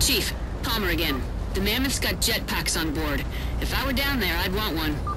Chief, Palmer again. The Mammoth's got jetpacks on board. If I were down there, I'd want one.